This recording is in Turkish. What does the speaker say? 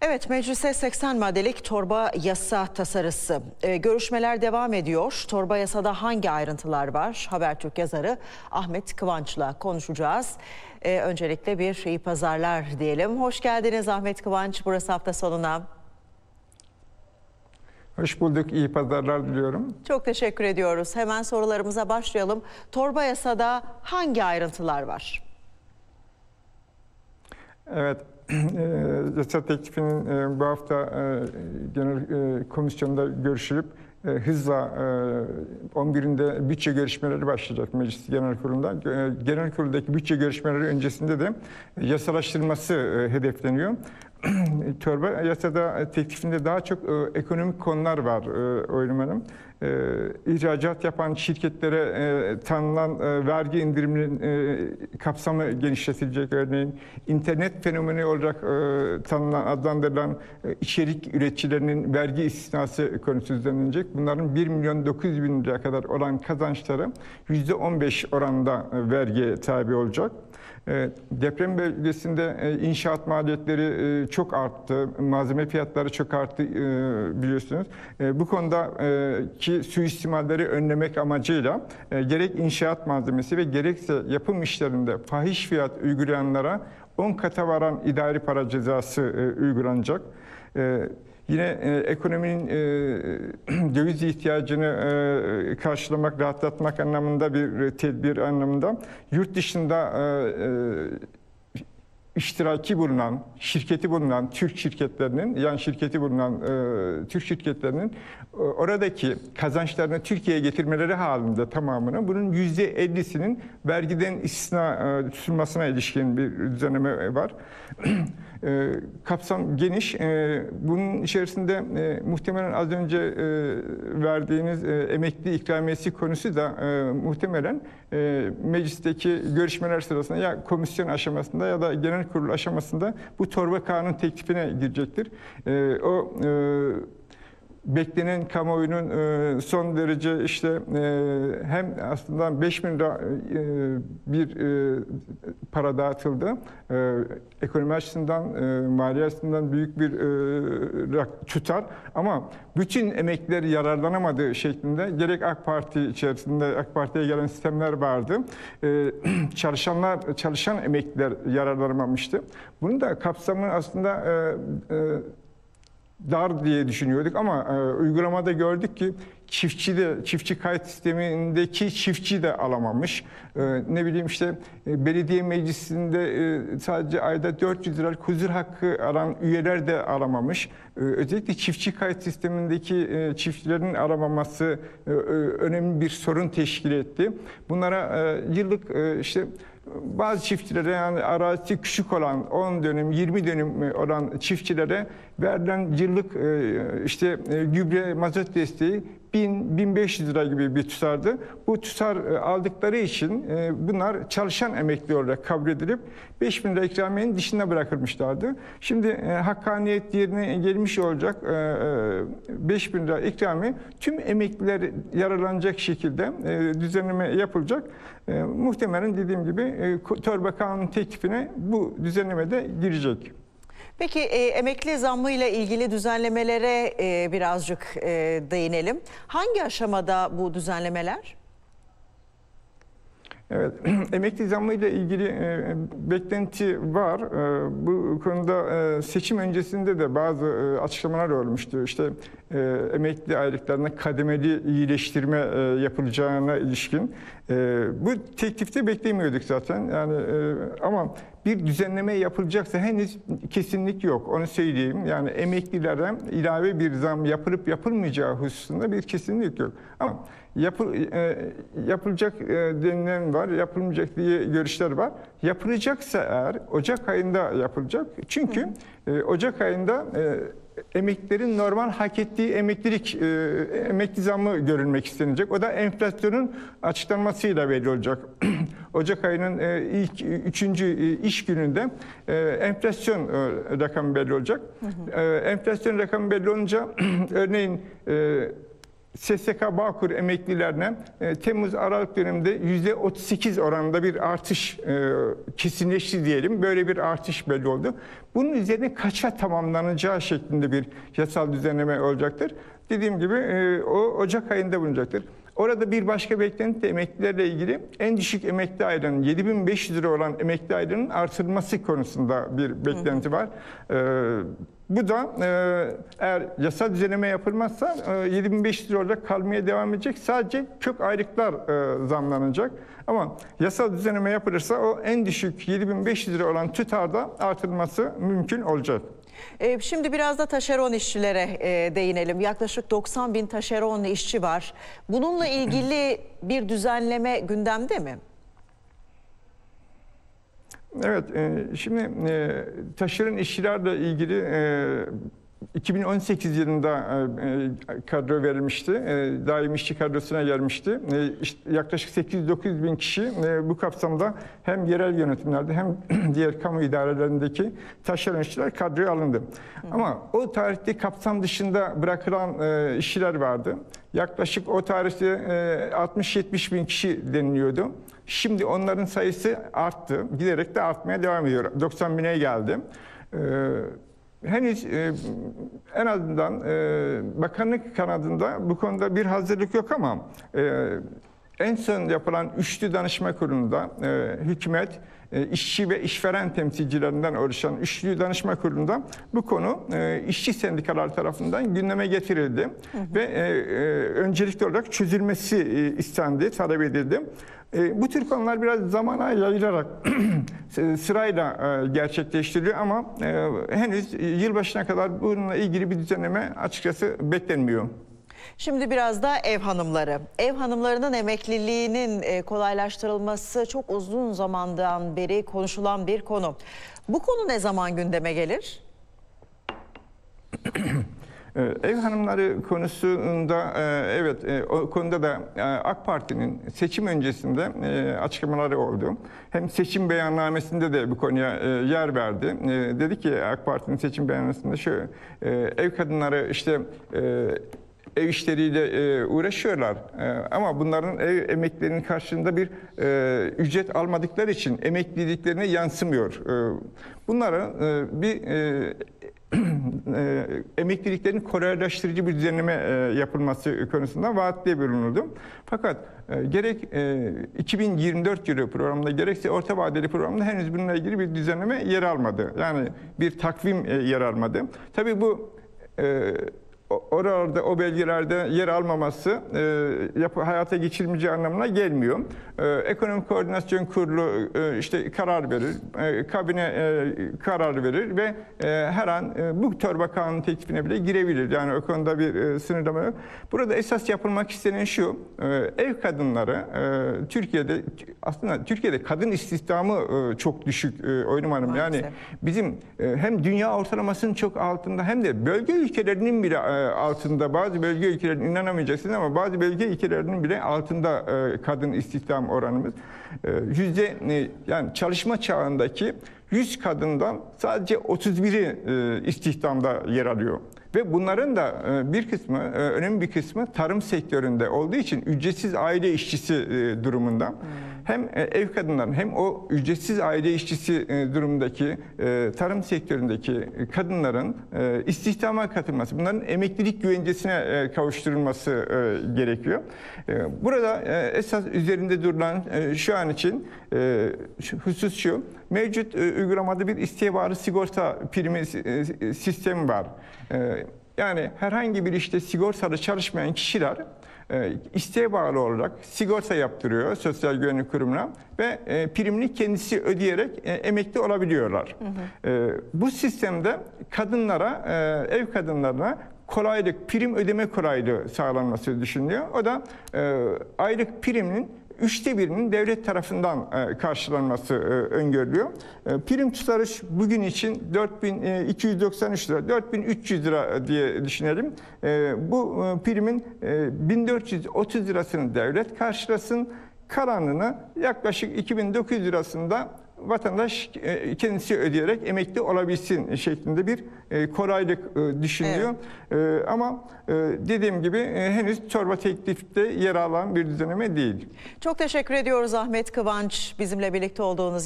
Evet, meclise 80 maddelik torba yasa tasarısı. Ee, görüşmeler devam ediyor. Torba yasada hangi ayrıntılar var? Habertürk yazarı Ahmet Kıvanç'la konuşacağız. Ee, öncelikle bir iyi pazarlar diyelim. Hoş geldiniz Ahmet Kıvanç. Burası hafta sonuna. Hoş bulduk, iyi pazarlar diliyorum. Çok teşekkür ediyoruz. Hemen sorularımıza başlayalım. Torba yasada hangi ayrıntılar var? Evet, yasa teklifinin bu hafta genel komisyonda görüşülüp hızla e, 11'inde bütçe görüşmeleri başlayacak Meclis Genel Kurulu'nda. Genel Kurul'daki bütçe görüşmeleri öncesinde de yasalaştırılması e, hedefleniyor. Torba yasada teklifinde daha çok ekonomik konular var e, Oylum Hanım. E, ihracat yapan şirketlere e, tanınan e, vergi indiriminin e, kapsamı genişletilecek örneğin. internet fenomeni olarak e, tanınan, adlandırılan e, içerik üreticilerinin vergi istisnası konusu düzenlenecek. Bunların 1 milyon 900 bin liraya kadar olan kazançları %15 oranında e, vergiye tabi olacak. Deprem bölgesinde e, inşaat maliyetleri e, çok arttı, malzeme fiyatları çok arttı e, biliyorsunuz. Bu konudaki suistimalleri önlemek amacıyla gerek inşaat malzemesi ve gerekse yapım işlerinde fahiş fiyat uygulayanlara 10 kata varan idari para cezası uygulanacak. E, Yine e, ekonominin e, döviz ihtiyacını e, karşılamak, rahatlatmak anlamında bir tedbir anlamında yurt dışında e, e, iştiraki bulunan, şirketi bulunan Türk şirketlerinin, yan şirketi bulunan e, Türk şirketlerinin e, oradaki kazançlarını Türkiye'ye getirmeleri halinde tamamını bunun %50'sinin vergiden istisna e, tutulmasına ilişkin bir düzenleme var. E, kapsam geniş. E, bunun içerisinde e, muhtemelen az önce e, verdiğiniz e, emekli ikramiyesi konusu da e, muhtemelen e, meclisteki görüşmeler sırasında ya komisyon aşamasında ya da genel kurul aşamasında bu torba kanun teklifine girecektir. E, o e, beklenen kamuoyunun e, son derece işte e, hem aslında 5 bin lira e, bir para dağıtıldı. Ekonomi açısından, mali açısından büyük bir tutar ama bütün emekliler yararlanamadığı şeklinde gerek AK Parti içerisinde AK Parti'ye gelen sistemler vardı. Çalışanlar, çalışan emekliler yararlanamamıştı. Bunun da kapsamı aslında dar diye düşünüyorduk ama e, uygulamada gördük ki çiftçi de çiftçi kayıt sistemindeki çiftçi de alamamış. E, ne bileyim işte e, belediye meclisinde e, sadece ayda 400 lira huzur hakkı alan üyeler de alamamış. E, özellikle çiftçi kayıt sistemindeki e, çiftçilerin alamaması e, e, önemli bir sorun teşkil etti. Bunlara e, yıllık e, işte bazı çiftçilere yani arazisi küçük olan 10 dönüm 20 dönüm olan çiftçilere verilen yıllık e, işte e, gübre mazot desteği 1000-1500 lira gibi bir tutardı. Bu tutar e, aldıkları için bunlar çalışan emekli olarak kabul edilip 5000 lira ikramiyenin dışında bırakılmışlardı. Şimdi hakkaniyet yerine gelmiş olacak 5000 lira ikramiye tüm emekliler yararlanacak şekilde düzenleme yapılacak. Muhtemelen dediğim gibi torba kanun teklifine bu düzenlemede girecek. Peki e, emekli zammı ile ilgili düzenlemelere e, birazcık e, değinelim. Hangi aşamada bu düzenlemeler? Evet, emekli zammı ile ilgili e, beklenti var. E, bu konuda e, seçim öncesinde de bazı e, açıklamalar olmuştu. İşte e, emekli aylıklarına kademeli iyileştirme e, yapılacağına ilişkin. E, bu teklifte beklemiyorduk zaten. Yani e, ama bir düzenleme yapılacaksa henüz kesinlik yok. Onu söyleyeyim. Yani emeklilere ilave bir zam yapılıp yapılmayacağı hususunda bir kesinlik yok. Ama yapıl, e, yapılacak e, denilen var, yapılmayacak diye görüşler var. Yapılacaksa eğer Ocak ayında yapılacak. Çünkü e, Ocak ayında e, emeklilerin normal hak ettiği emeklilik, e, emekli zammı görülmek istenecek. O da enflasyonun açıklanmasıyla belli olacak. Ocak ayının e, ilk üçüncü e, iş gününde e, enflasyon e, rakamı belli olacak. Hı hı. E, enflasyon rakamı belli olunca örneğin e, SSK Bağkur emeklilerine e, Temmuz Aralık döneminde yüzde 38 oranında bir artış e, kesinleşti diyelim. Böyle bir artış belli oldu. Bunun üzerine kaça tamamlanacağı şeklinde bir yasal düzenleme olacaktır. Dediğim gibi e, o Ocak ayında bulunacaktır. Orada bir başka beklenti de emeklilerle ilgili en düşük emekli aylığının 7500 lira olan emekli aylığının artırılması konusunda bir beklenti var. Ee, bu da e, eğer yasa düzenleme yapılmazsa e, 7500 lira olarak kalmaya devam edecek. Sadece kök aylıklar e, zamlanacak. Ama yasal düzenleme yapılırsa o en düşük 7500 lira olan tutarda artırılması mümkün olacak. E, Şimdi biraz da taşeron işçilere e, değinelim. Yaklaşık 90 bin taşeron işçi var. Bununla ilgili bir düzenleme gündemde mi? Evet, e, şimdi e, taşeron işçilerle ilgili e, 2018 yılında e, kadro verilmişti. Daim işçi kadrosuna gelmişti. Yaklaşık 800-900 bin kişi bu kapsamda hem yerel yönetimlerde hem diğer kamu idarelerindeki taşeron işçiler kadroya alındı. Ama o tarihte kapsam dışında bırakılan işçiler vardı. Yaklaşık o tarihte e, 60-70 bin kişi deniliyordu. Şimdi onların sayısı arttı. Giderek de artmaya devam ediyor. 90 bine geldi. Ee, henüz e, en azından e, bakanlık kanadında bu konuda bir hazırlık yok ama e, en son yapılan üçlü danışma kurulunda e, hükümet, e, işçi ve işveren temsilcilerinden oluşan üçlü danışma kurulunda bu konu e, işçi sendikalar tarafından gündeme getirildi ve e, e, öncelikli olarak çözülmesi e, istendi, talep edildi. E, bu tür konular biraz zamana yayılarak sırayla e, gerçekleştiriliyor ama e, henüz yılbaşına kadar bununla ilgili bir düzenleme açıkçası beklenmiyor. Şimdi biraz da ev hanımları. Ev hanımlarının emekliliğinin e, kolaylaştırılması çok uzun zamandan beri konuşulan bir konu. Bu konu ne zaman gündeme gelir? Ee, Ev hanımları konusunda e, evet e, o konuda da e, AK Parti'nin seçim öncesinde açıklamaları oldu. Hem seçim beyannamesinde de bu konuya yer verdi. Dedi ki AK Parti'nin seçim beyannamesinde şu ev kadınları işte ev işleriyle uğraşıyorlar. ama bunların ev emeklerinin karşılığında bir ücret almadıkları için emekliliklerine yansımıyor. bunların bir e, emekliliklerin kolaylaştırıcı bir düzenleme e, yapılması konusunda vaatte bulunuldu. Fakat e, gerek e, 2024 yılı programında gerekse orta vadeli programda henüz bununla ilgili bir düzenleme yer almadı. Yani bir takvim e, yer almadı. Tabii bu e, oralarda o belgelerde yer almaması e, yapı, hayata geçirilmeyeceği anlamına gelmiyor. E, Ekonomik Koordinasyon Kurulu e, işte karar verir, e, kabine e, karar verir ve e, her an e, bu torba kanun teklifine bile girebilir. Yani o konuda bir e, sınırlama yok. Burada esas yapılmak istenen şu, e, ev kadınları e, Türkiye'de aslında Türkiye'de kadın istihdamı e, çok düşük e, Oynum Hanım. Yani bizim e, hem dünya ortalamasının çok altında hem de bölge ülkelerinin bile e, altında bazı bölge ülkelerinin inanamayacaksınız ama bazı bölge ülkelerinin bile altında e, kadın istihdam oranımız. E, yüzde e, yani çalışma çağındaki 100 kadından sadece 31'i istihdamda yer alıyor. Ve bunların da bir kısmı, önemli bir kısmı tarım sektöründe olduğu için ücretsiz aile işçisi durumunda. Hmm hem e, ev kadınların hem o ücretsiz aile işçisi e, durumundaki e, tarım sektöründeki kadınların istihdama katılması, bunların emeklilik güvencesine kavuşturulması gerekiyor. Burada esas üzerinde durulan şu an için husus şu, mevcut uygulamada bir isteğe bağlı sigorta primi sistemi var. Yani herhangi bir işte sigortalı çalışmayan kişiler e, isteğe bağlı olarak sigorta yaptırıyor Sosyal Güvenlik Kurumu'na ve e, primini kendisi ödeyerek e, emekli olabiliyorlar. Hı hı. Bu sistemde kadınlara, ev kadınlarına kolaylık, prim ödeme kolaylığı sağlanması düşünülüyor. O da aylık priminin üçte birinin devlet tarafından e, karşılanması e, öngörülüyor. E, prim tutarı bugün için 4293 lira, 4300 lira diye düşünelim. Bu primin 1430 lirasını devlet karşılasın, kalanını yaklaşık 2900 lirasında vatandaş e, kendisi ödeyerek emekli olabilsin şeklinde bir e, kolaylık e, düşünülüyor. E, Ama dediğim gibi henüz torba teklifte yer alan bir düzenleme değil. Çok teşekkür ediyoruz Ahmet Kıvanç bizimle birlikte olduğunuz için.